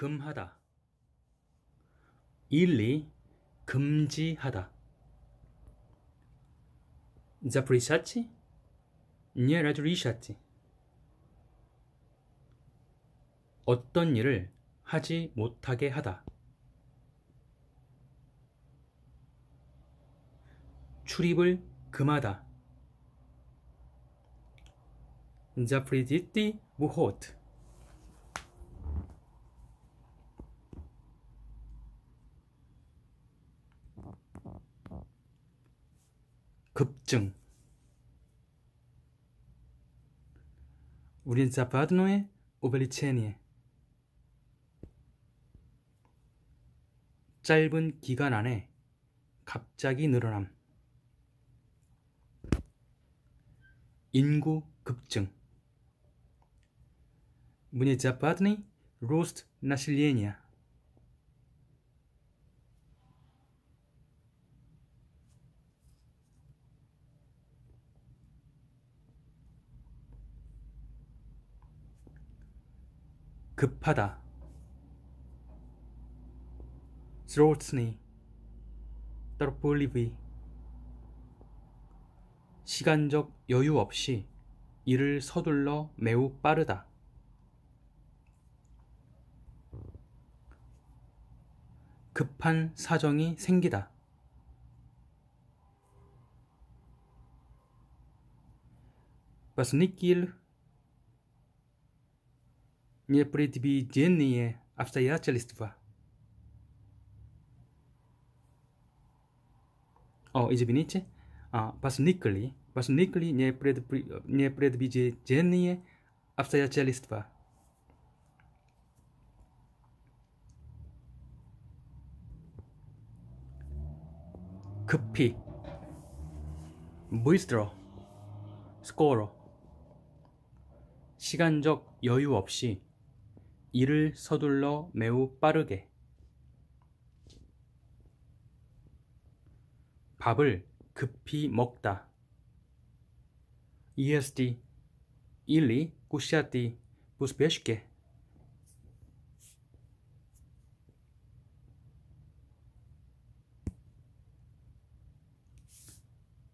금하다. 일리 금지하다. Запрещать? Не разрешать. 어떤 일을 하지 못하게 하다. 출입을 금하다. Запретить выход. 급증 우린 западное увеличение 짧은 기간 안에 갑자기 늘어남 인구 급증 внезапный рост населения 급하다. 스로우츠니 따르볼리비 시간적 여유 없이 일을 서둘러 매우 빠르다. 급한 사정이 생기다. 바스니길 непредвиденные обстоятельства. О, извините. А, возникли, возникли непредви, непредвиденные обстоятельства. 급히 быстро скоро 시간적 여유 없이 일을 서둘러 매우 빠르게 밥을 급히 먹다 ESD или кушати поспешке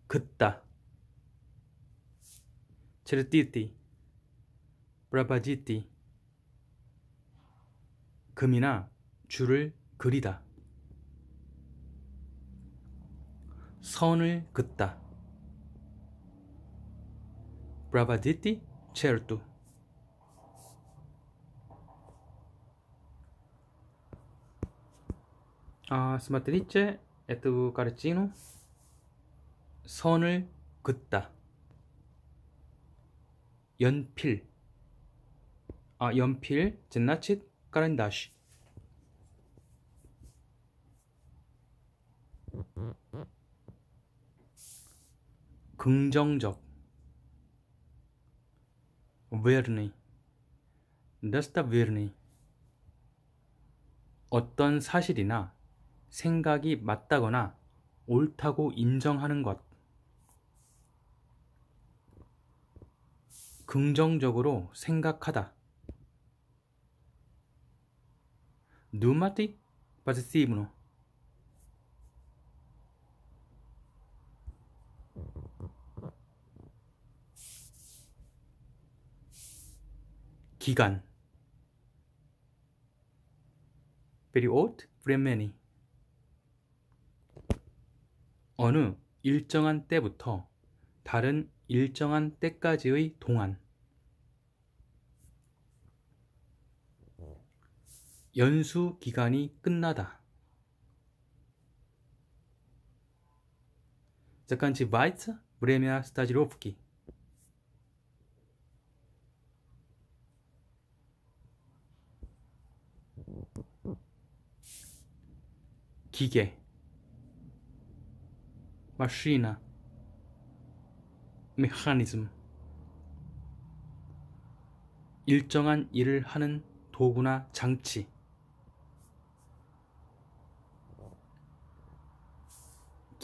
긋다 certiti 브라바지티 금이나 줄을 그리다. 선을 긋다. 브라바디티 체르투 아, 스마트리체 에트브 가르치노 선을 긋다. 연필 아, 연필 진나칫 calendário. 긍정적. 왜르니 다스타 왜르니 어떤 사실이나 생각이 맞다거나 옳다고 인정하는 것. 긍정적으로 생각하다. Думати позитивно. 기간 период времени 어느 일정한 때부터 다른 일정한 때까지의 동안 연수 기간이 끝나다. Заканчивается время стажировки. 기계 машина 메커니즘 일정한 일을 하는 도구나 장치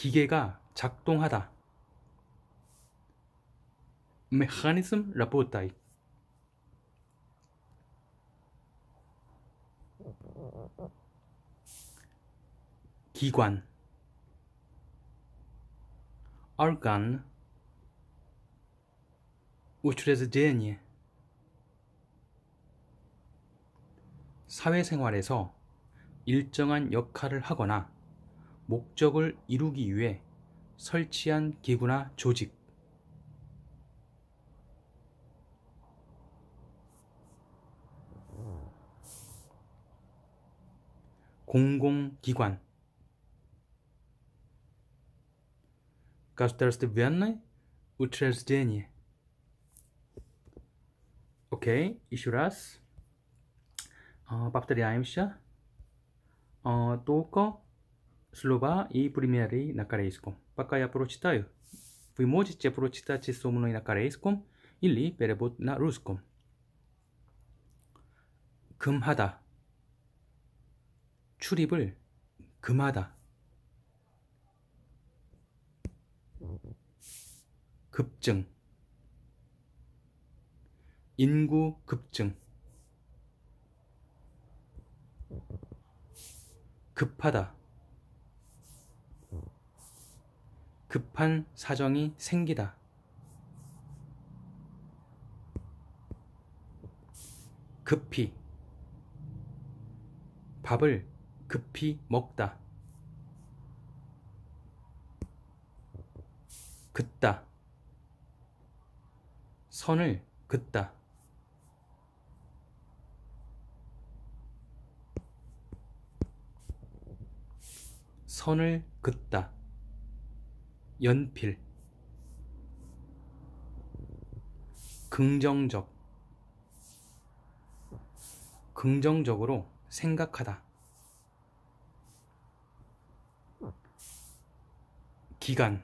기계가 작동하다. 메커니즘 라포타이. 기관 organ учреждение 사회생활에서 일정한 역할을 하거나 목적을 이루기 위해 설치한 기구나 조직 공공기관 государственное учреждение Окей, еще раз. Повторяемся. Только слова и примеры на корейском. Пока я прочитаю, вы можете прочитать со мной на корейском или перевод на русском. 금하다. 출입을 금하다. 급증. 인구 급증 급하다 급한 사정이 생기다. 급히. 밥을 급히 먹다. 긋다. 선을 긋다. 선을 긋다. 연필. 긍정적. 긍정적으로 생각하다. 기간.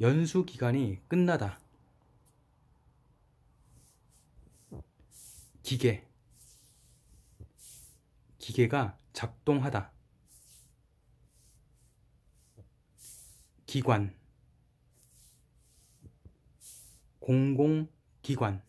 연수 기간이 끝나다. 기계. 기계가 작동하다. 기관. 공공기관